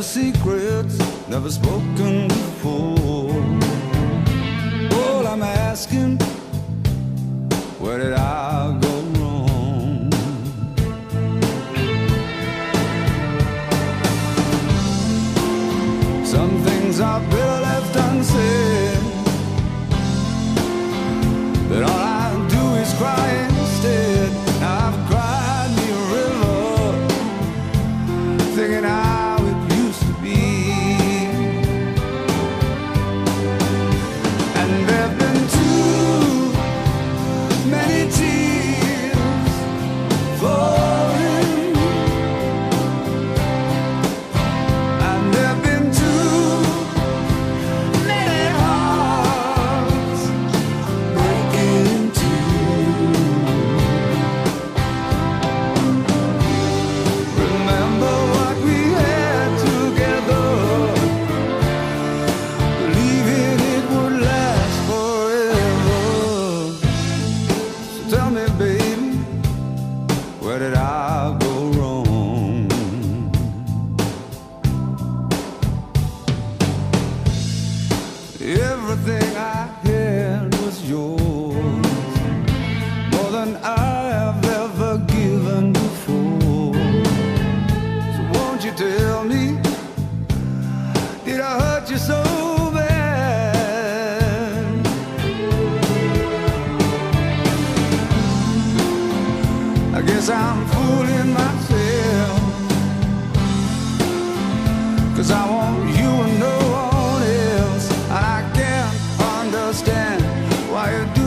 your secrets never spoken before. All I'm asking, where did I go wrong? Some things are better left unsaid. Where did I go wrong? Everything I had was yours, more than I. Why